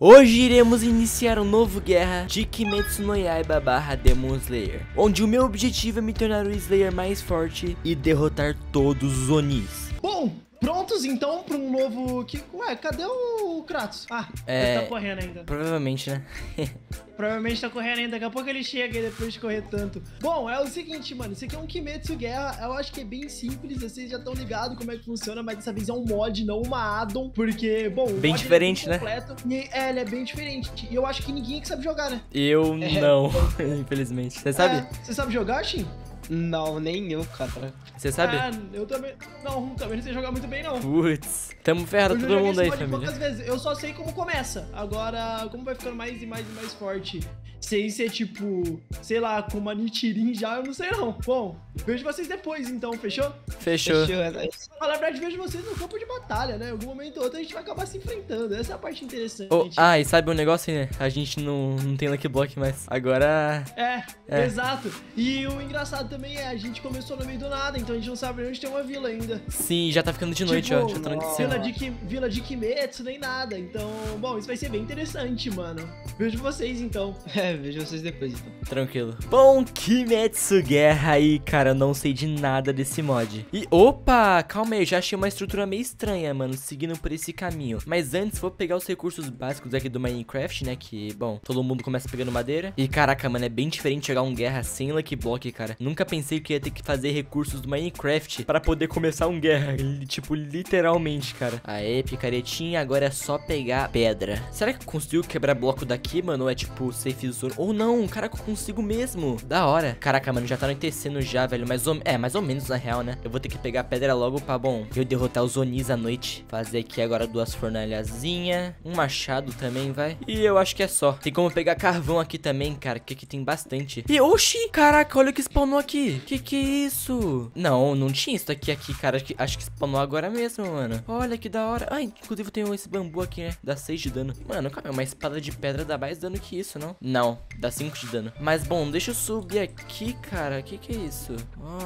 Hoje iremos iniciar um novo guerra de Kimetsu no Yaiba barra Demon Slayer Onde o meu objetivo é me tornar o Slayer mais forte e derrotar todos os Onis. Bom, prontos então para um novo... Que... Ué, cadê o Kratos? Ah, É. ele tá correndo ainda Provavelmente, né? Provavelmente tá correndo ainda, daqui a pouco ele chega aí depois de correr tanto. Bom, é o seguinte, mano, isso aqui é um Kimetsu Guerra, eu acho que é bem simples, vocês já estão ligados como é que funciona, mas dessa vez é um mod, não uma addon, porque, bom... Bem mod, diferente, é né? bem completo, e, é, ele é bem diferente, e eu acho que ninguém que sabe jogar, né? Eu É. não, infelizmente Você sabe? É, você sabe jogar, Shin? Não, nem eu, cara. Você sabe? Ah, eu também... Não, também não sei jogar muito bem, não. Putz, tamo ferrado todo mundo aí, família vezes. Eu só sei como começa. Agora, como vai ficando mais e mais e mais forte? Sei ser tipo, sei lá, com uma Nichirin já, eu não sei não. Bom, vejo vocês depois então, fechou? Fechou Fechou, é nóis. Na verdade, vejo vocês no campo de batalha, né? Em algum momento ou outro a gente vai acabar se enfrentando. Essa é a parte interessante. Oh, Ah, e sabe um negócio, né? A gente não, não tem Lucky Block mais Agora... É, É. exato. E o engraçado também é, a gente começou no meio do nada, então a gente não sabe onde tem uma vila ainda. Sim, já tá ficando de noite, Tipo, ó Já tá Vila anoitecendo de, Vila de Kimetsu, nem nada. Então, bom, isso vai ser bem interessante, mano. Vejo vocês então. É, vejo vocês depois então. Tranquilo. Bom, Kimetsu Guerra aí, cara, eu não sei de nada desse mod. E opa, calma aí, eu já achei uma estrutura meio estranha, mano, seguindo por esse caminho. Mas antes, vou pegar os recursos básicos aqui do Minecraft, né, que, bom, todo mundo começa pegando madeira. E caraca, mano, é bem diferente jogar um guerra sem Lucky Block, cara. Nunca pensei que ia ter que fazer recursos do Minecraft para poder começar um guerra, tipo, literalmente, cara. Aê, picaretinha, agora é só pegar pedra. Será que eu consigo quebrar bloco daqui, mano, ou é tipo safe zone? Ou não, caraca, eu consigo mesmo. Da hora. Caraca, mano, já tá anoitecendo já, velho, mais ou... É, mais ou menos na real, né? Eu vou ter que pegar pedra logo pra, bom, eu derrotar os Onis à noite. Fazer aqui agora duas fornalhazinhas, um machado também, vai. E eu acho que é só. Tem como pegar carvão aqui também, cara, que aqui tem bastante. E, oxi, caraca, olha o que spawnou aqui. Que que é isso? Não, não tinha isso aqui, aqui, cara. Acho que, acho que spawnou agora mesmo, mano. Olha que da hora. Ai, inclusive eu tenho esse bambu aqui, né? Dá 6 de dano. Mano, calma, uma espada de pedra dá mais dano que isso, não? Não, dá 5 de dano. Mas, bom, deixa eu subir aqui, cara. Que que é isso?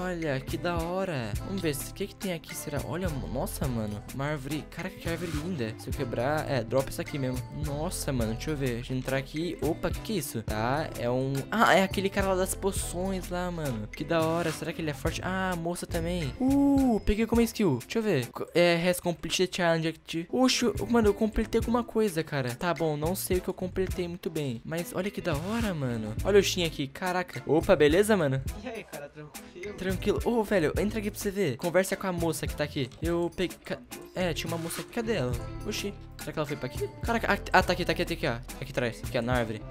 Olha, que da hora. Vamos ver, o que que tem aqui, será? Olha, nossa, mano. Uma árvore. Cara, que árvore linda. Se eu quebrar... É, dropa isso aqui mesmo. Nossa, mano, deixa eu ver. Deixa eu entrar aqui. Opa, que que é isso? Tá, é um... Ah, é aquele cara lá das poções lá, mano. Que da hora. Será que ele é forte? Ah, moça também. Uh, peguei como skill. Deixa eu ver. É, has completed challenge. Oxe, mano, eu completei alguma coisa, cara. Tá bom, não sei o que eu completei muito bem. Mas olha que da hora, mano. Olha o Shin aqui. Caraca. Opa, beleza, mano? E aí, cara, tranquilo? Tranquilo. Ô, velho, entra aqui pra você ver. Conversa com a moça que tá aqui. Eu peguei. É, tinha uma moça aqui. Cadê ela? Oxi. Será que ela foi pra aqui? Caraca. Ah, tá aqui, tá aqui, tá aqui, ó. Aqui atrás. Aqui, ó, na árvore.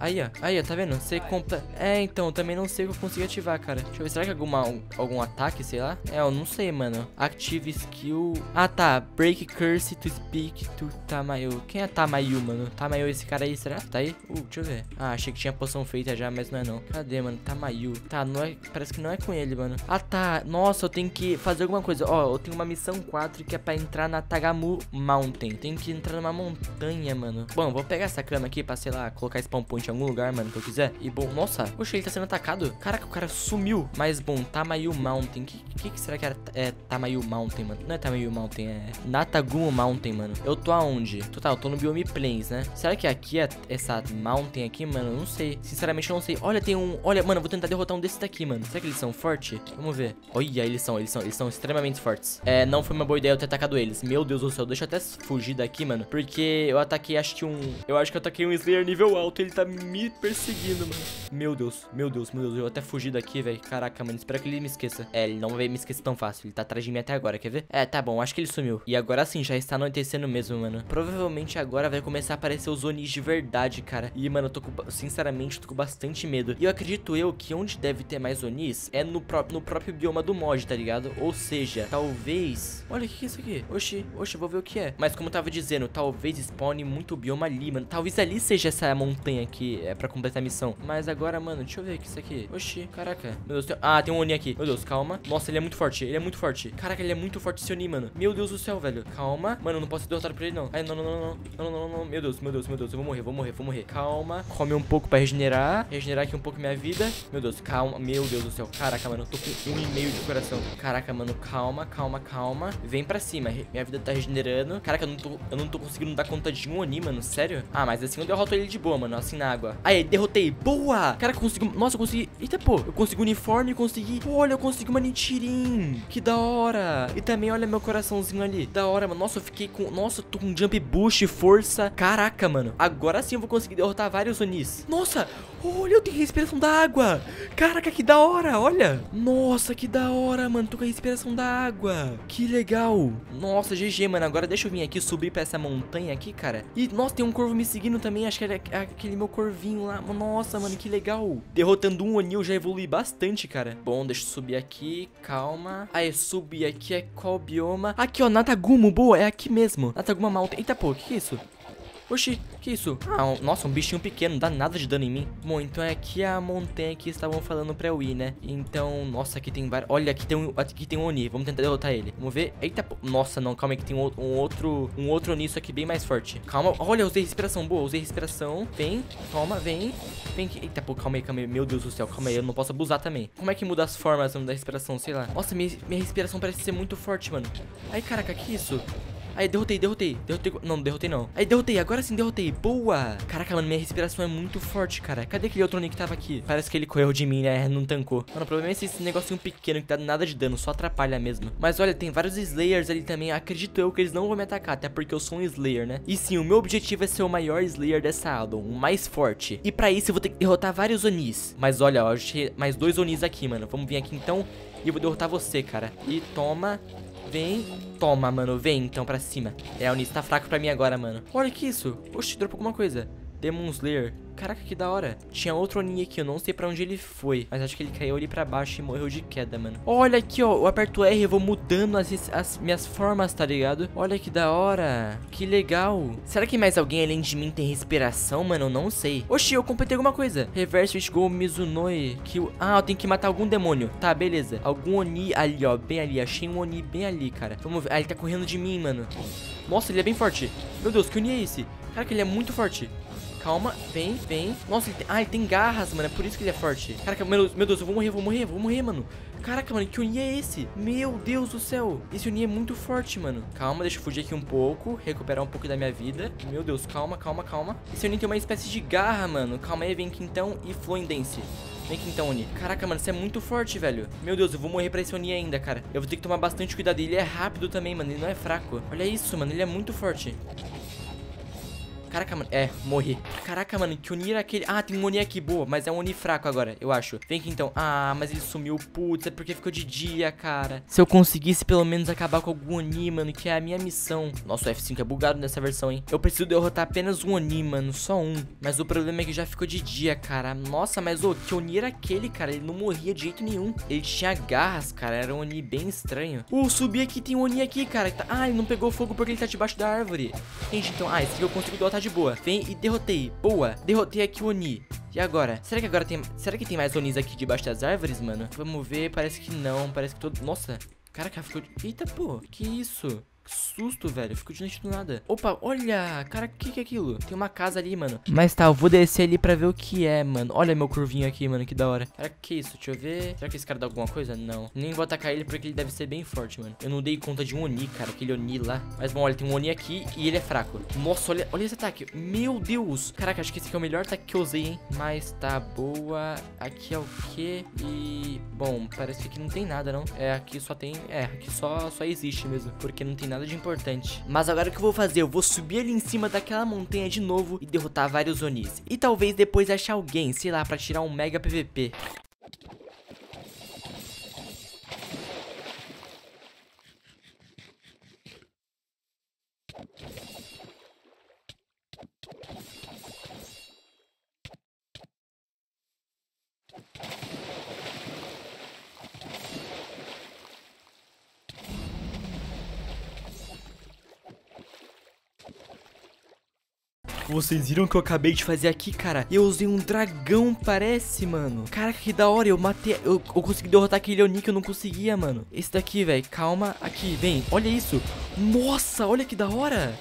Aí, ó. Aí, ó, tá vendo? Você compra. É, então, eu também não sei o que eu consegui ativar, cara. Deixa eu ver. Será que alguma, algum ataque, sei lá? É, eu não sei, mano. Active skill. Ah, tá. Break curse to speak to Tamayo. Quem é Tamayo, mano? Tamayo, esse cara aí, será? Tá aí? Uh, deixa eu ver. Ah, achei que tinha poção feita já, mas não é não. Cadê, mano? Tamayo. Tá, não é. Parece que não é com ele, mano. Ah, tá. Nossa, eu tenho que fazer alguma coisa. Ó, eu tenho uma missão 4 que é pra entrar na Tagamu Mountain. Tenho que entrar numa montanha, mano. Bom, vou pegar essa cama aqui pra, sei lá, colocar spawn point em algum lugar, mano, que eu quiser. E bom, nossa, poxa, ele tá sendo atacado. Caraca, o cara sumiu. Mas bom, Tamayu Mountain. Que, que que será que era é, Tamayu Mountain, mano? Não é Tamayu Mountain, é Natagumo Mountain, mano. Eu tô aonde? Tô, tá, eu tô no Biome Plains, né? Será que aqui é essa mountain aqui, mano? Eu não sei. Sinceramente, eu não sei. Olha, tem um. Olha, mano, eu vou tentar derrotar um desses daqui, mano. Será que eles são fortes? Vamos ver. Olha, eles são, eles são, eles são extremamente fortes. É, não foi uma boa ideia eu ter atacado eles. Meu Deus do céu, deixa eu até fugir daqui, mano. Porque eu ataquei, acho que um. Eu acho que eu ataquei um Slayer nível alto. Ele tá me perseguindo, mano. Meu Deus, meu Deus, meu Deus. Eu até fugi daqui, velho. Caraca, mano. Espero que ele me esqueça. É, ele não vai me esquecer tão fácil. Ele tá atrás de mim até agora, quer ver? É, tá bom. Acho que ele sumiu. E agora sim, já está anoitecendo mesmo, mano. Provavelmente agora vai começar a aparecer os Onis de verdade, cara. E, mano, eu tô com. Sinceramente, tô com bastante medo. E eu acredito eu que onde deve ter mais Onis é no, pró no próprio bioma do mod, tá ligado? Ou seja, talvez. Olha, o que que é isso aqui? Oxi, oxi, eu vou ver o que é. Mas como eu tava dizendo, talvez spawne muito bioma ali, mano. Talvez ali seja essa montanha que é pra completar a missão. Mas agora, mano, deixa eu ver o que isso aqui. Oxi, caraca. Meu Deus, tem... ah, tem um Oni aqui. Meu Deus, calma. Nossa, ele é muito forte, ele é muito forte. Caraca, ele é muito forte esse Oni, mano. Meu Deus do céu, velho. Calma. Mano, eu não posso ser derrotado por ele, não. Ai, não, não, não, não. Não, não, não, não. Meu Deus, meu Deus, meu Deus. Eu vou morrer, vou morrer, vou morrer. Calma. Come um pouco pra regenerar. Regenerar aqui um pouco minha vida. Meu Deus, calma. Meu Deus do céu. Caraca, mano, eu tô com um e meio de coração. Caraca, mano, calma, calma, calma. Vem pra cima. Minha vida tá regenerando. Caraca, eu não tô, eu não tô conseguindo dar conta de um Oni, mano. Sério? Ah, mas assim eu derroto ele de boa, mano. Assim na água. Aí, derrotei. Boa! Cara, consegui. Nossa, eu consegui. Eita, pô. Eu consegui uniforme, consegui. Olha, eu consegui uma Nichirin. Que da hora. E também, olha meu coraçãozinho ali. Da hora, mano. Nossa, eu fiquei com. Nossa, eu tô com jump boost, força. Caraca, mano. Agora sim eu vou conseguir derrotar vários Onis. Nossa, olha, eu tenho respiração da água. Caraca, que da hora, olha. Nossa, que da hora, mano. Tô com a respiração da água. Que legal. Nossa, GG, mano. Agora deixa eu vir aqui subir pra essa montanha aqui, cara. E, nossa, tem um corvo me seguindo também. Acho que é aquele meu corvinho lá. Nossa, mano, que legal. Derrotando um eu já evolui bastante, cara. Bom, deixa eu subir aqui. Calma. Aí, subir aqui é qual bioma? Aqui, ó, Natagumo. Boa, é aqui mesmo. Nataguma Mountain. Eita, pô, que, que é isso? Oxi, que isso? Ah, um, nossa, um bichinho pequeno, não dá nada de dano em mim. Bom, então é aqui a montanha que estavam falando pra eu ir, né? Então, nossa, aqui tem vários... Olha, aqui tem um, aqui tem um Oni, vamos tentar derrotar ele. Vamos ver. Eita, nossa, não, calma aí que tem um, um outro um outro Oni, isso aqui bem mais forte. Calma, olha, usei respiração, boa, usei respiração. Vem, toma, vem. Vem aqui. Eita, pô, calma aí, calma aí, meu Deus do céu, calma aí, eu não posso abusar também. Como é que muda as formas da respiração, sei lá. Nossa, minha, minha respiração parece ser muito forte, mano. Ai, caraca, que isso? Aí, derrotei, derrotei. Derrotei. Não, derrotei não. Aí, derrotei. Agora sim, derrotei. Boa. Caraca, mano, minha respiração é muito forte, cara. Cadê aquele outro Nick que tava aqui? Parece que ele correu de mim, né? Não tancou. Mano, o problema é esse negocinho pequeno que dá nada de dano, só atrapalha mesmo. Mas olha, tem vários Slayers ali também. Acredito eu que eles não vão me atacar, até porque eu sou um Slayer, né? E sim, o meu objetivo é ser o maior Slayer dessa addon, o mais forte. E pra isso eu vou ter que derrotar vários Onis. Mas olha, ó, eu achei mais dois Onis aqui, mano. Vamos vir aqui então e eu vou derrotar você, cara. E toma. Vem. Toma, mano. Vem então pra cima. É, o Nis tá fraco pra mim agora, mano. Olha que isso. Oxi, dropou alguma coisa. Demon Slayer. Caraca, que da hora. Tinha outro Oni aqui, eu não sei pra onde ele foi. Mas acho que ele caiu ali pra baixo e morreu de queda, mano. Olha aqui, ó. Eu aperto R e vou mudando as, as minhas formas, tá ligado? Olha que da hora. Que legal. Será que mais alguém além de mim tem respiração, mano? Eu não sei. Oxi, eu completei alguma coisa. Reverse Go Mizunoi. Kill. Ah, eu tenho que matar algum demônio. Tá, beleza. Algum Oni ali, ó. Bem ali. Achei um Oni bem ali, cara. Vamos ver. Ah, ele tá correndo de mim, mano. Nossa, ele é bem forte. Meu Deus, que Oni é esse? Cara, que ele é muito forte. Calma, vem, vem. Nossa, ele tem... Ah, ele tem garras, mano. É por isso que ele é forte. Caraca, meu Deus, meu Deus, eu vou morrer, vou morrer, vou morrer, mano. Caraca, mano, que Oni é esse? Meu Deus do céu. Esse Oni é muito forte, mano. Calma, deixa eu fugir aqui um pouco. Recuperar um pouco da minha vida. Meu Deus, calma, calma, calma. Esse Oni tem uma espécie de garra, mano. Calma aí, vem aqui então e Fluendense. Vem aqui então, Oni. Caraca, mano, você é muito forte, velho. Meu Deus, eu vou morrer pra esse Oni ainda, cara. Eu vou ter que tomar bastante cuidado. Ele é rápido também, mano. Ele não é fraco. Olha isso, mano. Ele é muito forte. Caraca, mano. É, morri. Caraca, mano, que Oni era aquele... Ah, tem um Oni aqui, boa. Mas é um Oni fraco agora, eu acho. Vem aqui, então. Ah, mas ele sumiu. Putz, é porque ficou de dia, cara. Se eu conseguisse pelo menos acabar com algum Oni, mano, que é a minha missão. Nossa, o F5 é bugado nessa versão, hein. Eu preciso derrotar apenas um Oni, mano. Só um. Mas o problema é que já ficou de dia, cara. Nossa, mas, ô, que Oni era aquele, cara? Ele não morria de jeito nenhum. Ele tinha garras, cara. Era um Oni bem estranho. Uh, subi aqui, tem um Oni aqui, cara. Ah, ele não pegou fogo porque ele tá debaixo da árvore. Gente, então... Ah, esse aqui eu consigo derrotar de boa. Vem e derrotei. Boa. Derrotei aqui o Oni. E agora? Será que agora tem... Será que tem mais Onis aqui debaixo das árvores, mano? Vamos ver. Parece que não. Parece que todo... Nossa. Caraca, ficou... Eita, pô. Que isso? Que susto, velho. Fico de noite do nada. Opa, olha. Cara, o que, que é aquilo? Tem uma casa ali, mano. Mas tá, eu vou descer ali pra ver o que é, mano. Olha meu curvinho aqui, mano. Que da hora. Cara, que isso? Deixa eu ver. Será que esse cara dá alguma coisa? Não. Nem vou atacar ele porque ele deve ser bem forte, mano. Eu não dei conta de um Oni, cara. Aquele Oni lá. Mas bom, olha, tem um Oni aqui e ele é fraco. Nossa, olha, olha esse ataque. Meu Deus. Caraca, acho que esse aqui é o melhor ataque que eu usei, hein? Mas tá boa. Aqui é o quê? E... Bom, parece que aqui não tem nada, não. É, aqui só tem... É, aqui só, só existe mesmo. Porque não tem nada de importante. Mas agora o que eu vou fazer? Eu vou subir ali em cima daquela montanha de novo e derrotar vários Onis. E talvez depois achar alguém, sei lá, pra tirar um mega PVP. Vocês viram o que eu acabei de fazer aqui, cara? Eu usei um dragão, parece, mano. Caraca, que da hora. Eu matei. Eu, eu consegui derrotar aquele Oni que eu não conseguia, mano. Esse daqui, velho. Calma. Aqui, vem. Olha isso. Nossa, olha que da hora.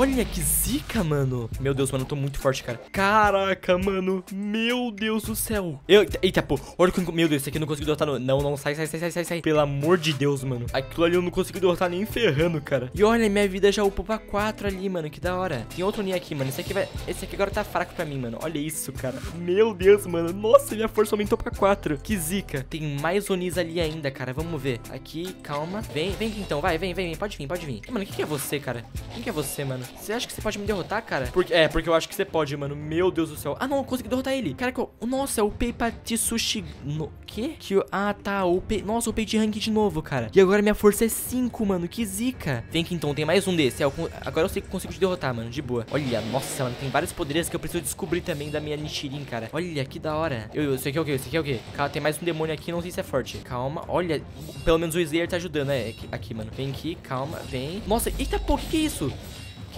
Olha que zica, mano. Meu Deus, mano, eu tô muito forte, cara. Caraca, mano. Meu Deus do céu. Eu, eita, pô. Olha que... Meu Deus, esse aqui eu não consegui derrotar. Não, não. Sai, sai, sai, sai, sai. Pelo amor de Deus, mano. Aquilo ali eu não consegui derrotar nem ferrando, cara. E olha, minha vida já upou pra 4 ali, mano. Que da hora. Tem outro Nia aqui, mano. Esse aqui vai... Esse aqui agora tá fraco pra mim, mano. Olha isso, cara. Meu Deus, mano. Nossa, minha força aumentou pra 4. Que zica. Tem mais Onis ali ainda, cara. Vamos ver. Aqui, calma. Vem, vem aqui então. Vai, vem, vem, vem. Pode vir, pode vir. Mano, o que, que é você, cara? Quem que é você, mano? Você acha que você pode me derrotar, cara? Porque, é, porque eu acho que você pode, mano. Meu Deus do céu. Ah, não, eu consegui derrotar ele. Cara, que eu, nossa, o Pei Patsushi. No quê? Que eu, ah, tá. O Pei. Nossa, o Pei de rank de novo, cara. E agora minha força é 5, mano. Que zica. Vem aqui então, tem mais um desse. É, eu, agora eu sei que consigo te derrotar, mano. De boa. Olha, nossa, mano. Tem vários poderes que eu preciso descobrir também da minha Nichirin, cara. Olha, que da hora. Eu, eu, isso aqui é o quê? Isso aqui é o quê? Calma, tem mais um demônio aqui. Não sei se é forte. Calma. Olha, pelo menos o Slayer tá ajudando, né? Aqui, aqui mano. Vem aqui, calma. Vem. Nossa, eita, pô, que que é isso?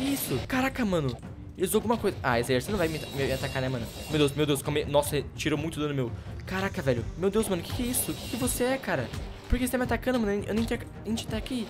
Que isso? Caraca, mano. Ele usou alguma coisa. Ah, esse você não vai me, me, atacar, né, mano? Meu Deus, meu Deus. Come... Nossa, tirou muito dano meu. Caraca, velho. Meu Deus, mano. Que que é isso? Que que você é, cara? Por que você tá me atacando, mano? Eu nem. A gente tá aqui.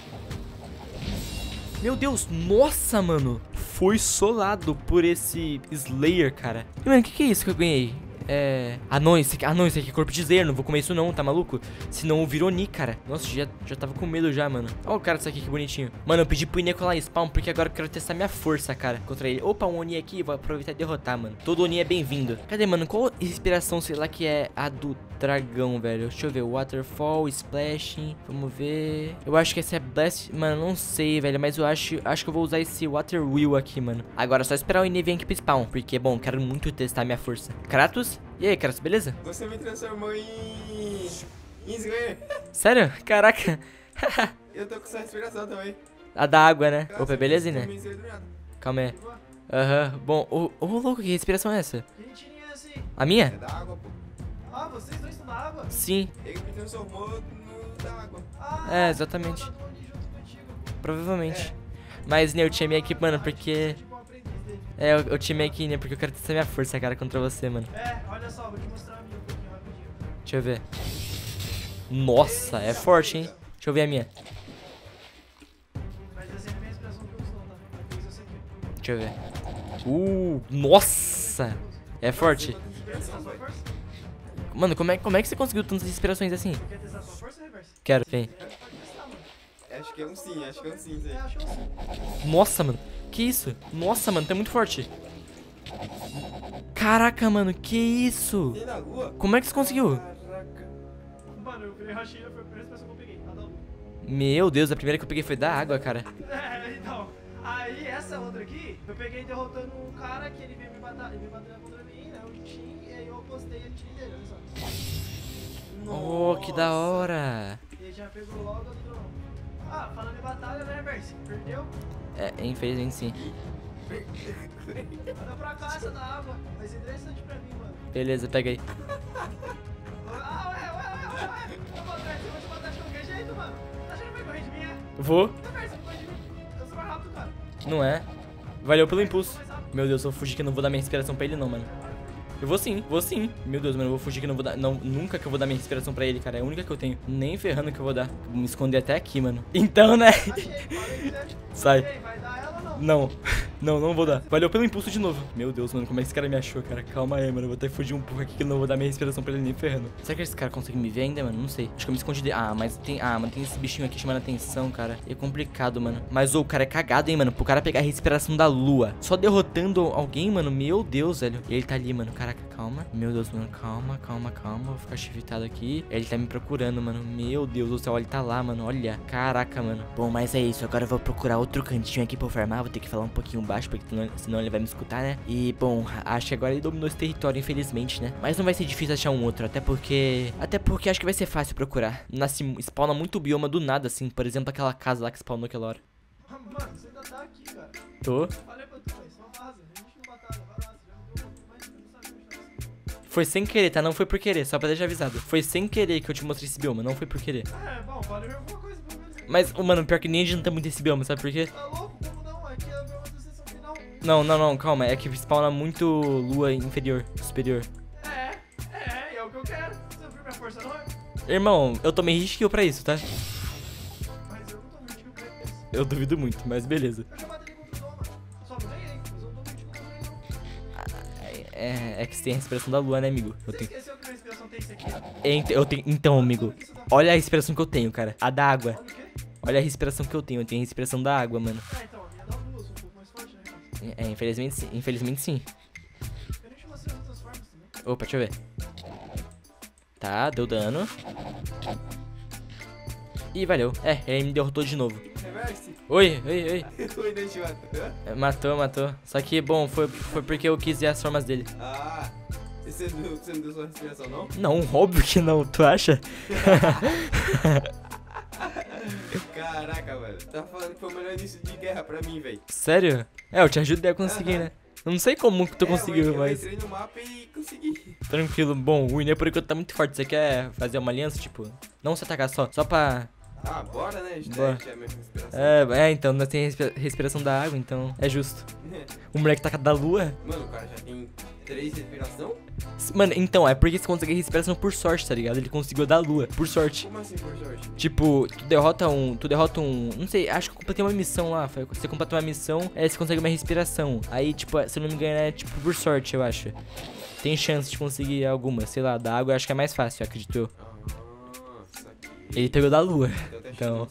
Meu Deus. Nossa, mano. Foi solado por esse Slayer, cara. E, mano, que que é isso que eu ganhei? É. Ah, não, esse aqui, ah, não, esse aqui é corpo de Slayer. Não vou comer isso, não, tá maluco? Senão virou Ni, cara. Nossa, já, já tava com medo já, mano. Olha o cara disso aqui, que bonitinho. Mano, eu pedi pro Ine colar spawn porque agora eu quero testar minha força, cara, contra ele. Opa, um Oni aqui, vou aproveitar e derrotar, mano. Todo Oni é bem-vindo. Cadê, mano? Qual inspiração, sei lá, que é a do dragão, velho? Deixa eu ver. Waterfall, Splashing. Vamos ver. Eu acho que esse é Blast. Mano, não sei, velho. Mas eu acho, acho que eu vou usar esse Water Wheel aqui, mano. Agora é só esperar o Ine vir aqui pro spawn. Porque, bom, quero muito testar minha força. Kratos? E aí, Kratos, beleza? Você me transformou em. em Slayer. Sério? Caraca. Eu tô com essa respiração também. A da água, né? Nossa, Opa, beleza, né? Calma aí. Aham. Bom, ô, ô, louco, que respiração é essa? É assim? A É minha? da água, pô. Ah, vocês dois estão na água? Sim. Ele me transformou no da água. Ah, É, exatamente. eu tava ali junto contigo. Provavelmente. Mas, né, eu tinha meio aqui, mano, porque. É, eu, eu aqui, né, porque eu quero testar minha força, cara, contra você, mano. É, olha só, vou te mostrar a minha um pouquinho rapidinho. Deixa eu ver. Nossa, é forte, hein? Deixa eu ver a minha. Mas essa a minha expressão que eu uso, não, tá? Deixa eu ver. Uh, nossa! É forte. Mano, como é, como é que você conseguiu tantas inspirações assim? Quer testar sua força, reverso? Quero, vem. Acho que é um sim, acho que é um sim É, sim. Nossa, mano. Que isso? Nossa, mano, tá muito forte. Caraca, mano, que isso? Como é que você conseguiu? Caraca. Mano, eu virei Rashida, foi a primeira expressão que eu peguei. A da lua. Meu Deus, a primeira que eu peguei foi da água, cara. É, então. Aí essa outra aqui, eu peguei derrotando um cara que ele veio me bater, ele me bater contra mim, né? O Jin, e aí eu postei a Jin dele, olha só. Oh, que da hora. Ele já pegou logo o tron. Ah, falando em batalha, né, Reverse? Perdeu? É, infelizmente sim. Manda pra cá essa da água. Vai ser interessante pra mim, mano. Beleza, pega aí. Ah, ué, ué, ué, ué, ué. Eu vou atrás, eu vou te matar de qualquer jeito, mano. Tá achando que vai correr de mim, é? Vou? Reverse, não corre de mim. Eu sou mais rápido, cara. Não é. Valeu pelo impulso. Meu Deus, eu vou fugir que eu não vou dar minha inspiração pra ele não, mano. Eu vou sim, vou sim. Meu Deus, mano, eu vou fugir que não vou dar. Não, nunca que eu vou dar minha inspiração pra ele, cara. É a única que eu tenho. Nem ferrando que eu vou dar. Vou me esconder até aqui, mano. Então, né? Achei, né? Sai. E aí, vai dar ela não? Não. Não, não vou dar. Valeu pelo impulso de novo. Meu Deus, mano, como é que esse cara me achou, cara? Calma aí, mano. Eu vou até fugir um pouco aqui que eu não vou dar minha inspiração pra ele nem ferrando. Será que esse cara consegue me ver ainda, mano? Não sei. Acho que eu me escondi de... Ah, mas tem... Ah, mano, tem esse bichinho aqui chamando atenção, cara. É complicado, mano. Mas, o cara é cagado, hein, mano. Pro cara pegar a respiração da lua. Só derrotando alguém, mano. Meu Deus, velho. Ele tá ali, mano. Caraca, calma. Meu Deus, mano. Calma, calma, calma. Vou ficar chivitado aqui. Ele tá me procurando, mano. Meu Deus do céu. Ele tá lá, mano. Olha. Caraca, mano. Bom, mas é isso. Agora eu vou procurar outro cantinho aqui pra eu farmar. Vou ter que falar um pouquinho baixo, porque senão, senão ele vai me escutar, né? E, bom, acho que agora ele dominou esse território, infelizmente, né? Mas não vai ser difícil achar um outro. Até porque... Até porque acho que vai ser fácil procurar. Nasce, spawna muito bioma do nada, assim. Por exemplo, aquela casa lá que spawnou aquela hora. Mano, você ainda tá aqui, cara. Tô. Falei Foi sem querer, tá? Não foi por querer, só pra deixar avisado. Foi sem querer que eu te mostrei esse bioma, não foi por querer. É, bom, valeu alguma coisa pelo menos. Mas, oh, mano, pior que nem adianta muito esse bioma, sabe por quê? Tá louco? Como não? Aqui é a mesma sessão final. Não, não, não, calma. É que spawna muito lua inferior, superior. É, é, é o que eu quero. Você viu minha força, não é? Irmão, eu tomei hit kill pra isso, tá? Mas eu não tô muito pra isso. Eu duvido muito, mas beleza. Eu É, é que você tem a respiração da lua, né, amigo? Eu Você tenho. esqueceu que minha inspiração tem isso aqui? Ent- Eu tenho. Então, amigo. Olha a respiração que eu tenho, cara. A da água. Olha a respiração que eu tenho. Eu tenho a respiração da água, mano. Ah, então, a minha dá duas, um pouco mais forte, né? cara? É, infelizmente sim. Infelizmente sim. Eu nem te mostrei as outras formas também. Opa, deixa eu ver. Tá, deu dano. Ih, valeu. É, ele me derrotou de novo. Reverse. Oi, oi, oi. Oi, deixa eu matar. É, Matou, matou. Só que, bom, foi, foi porque eu quis ver as formas dele. Ah, e você não, você não deu sua respiração, não? Não, óbvio que não, tu acha? Caraca, velho. Tá falando que foi o melhor início de guerra pra mim, velho. Sério? É, eu te ajudei a conseguir, né? Eu não sei como que tu É, conseguiu, eu, mas. Eu entrei no mapa e consegui. Tranquilo. Bom, o Ine por enquanto tá muito forte. Você quer fazer uma aliança, tipo? Não se atacar só, só pra. Ah, bora, né? A gente Bora. É, é então, nós tem respi- respiração da água, então é justo. O moleque taca da lua. Mano, o cara já tem três respiração? Mano, então, é porque você consegue respiração por sorte, tá ligado? Ele conseguiu da lua, por sorte. Como assim, por sorte? Tipo, tu derrota um. Tu derrota um. Não sei, acho que eu completei uma missão lá. Você completa uma missão, aí você consegue uma respiração. Aí, tipo, se eu não me engano, é tipo por sorte, eu acho. Tem chance de conseguir alguma, sei lá, da água eu acho que é mais fácil, acredito eu. Ele pegou da lua. Então.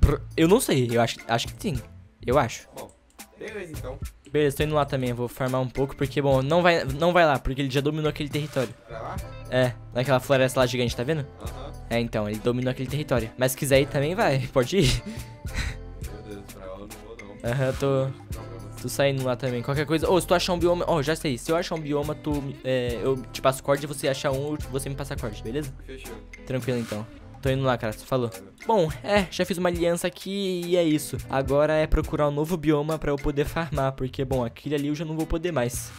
Prr, Eu não sei, eu acho, acho que sim. Eu acho. Bom, beleza então. Beleza, tô indo lá também, vou farmar um pouco, porque, bom, não vai, não vai lá, porque ele já dominou aquele território. Pra lá? É, naquela floresta lá gigante, tá vendo? Aham. É, então, ele dominou aquele território. Mas se quiser ir também, vai, pode ir. Meu Deus, pra lá eu não vou não. Aham, tô, tô saindo lá também. Qualquer coisa. Ô, se tu achar um bioma. Ó, já sei. Se eu achar um bioma, tu. é, eu te passo corte, você achar um, você me passa corte, beleza? Fechou. Tranquilo então. Tô indo lá, cara. Você falou. Bom, é, já fiz uma aliança aqui e é isso. Agora é procurar um novo bioma pra eu poder farmar, porque, bom, aquele ali eu já não vou poder mais.